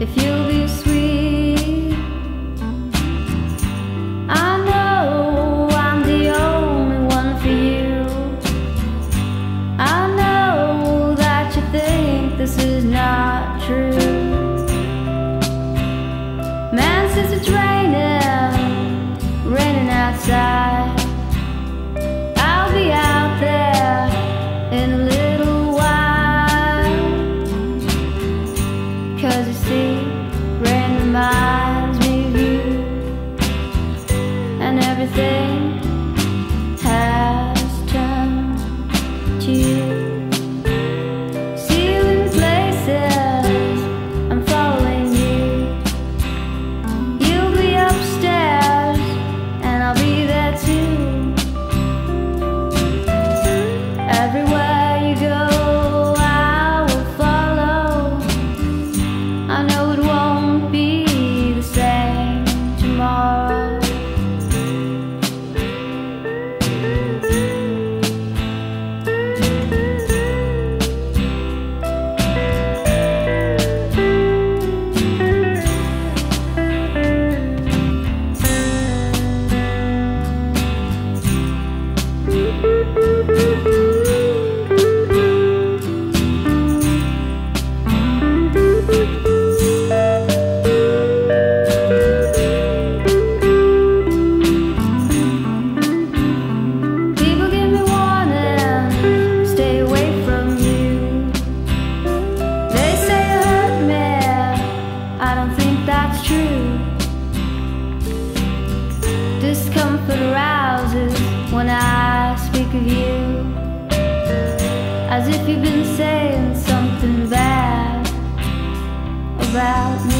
if you'll be sweet. I know I'm the only one for you. I know that you think this is not true. Man says it's raining, raining outside. everything. That's true. Discomfort arouses when I speak of you, as if you've been saying something bad about me.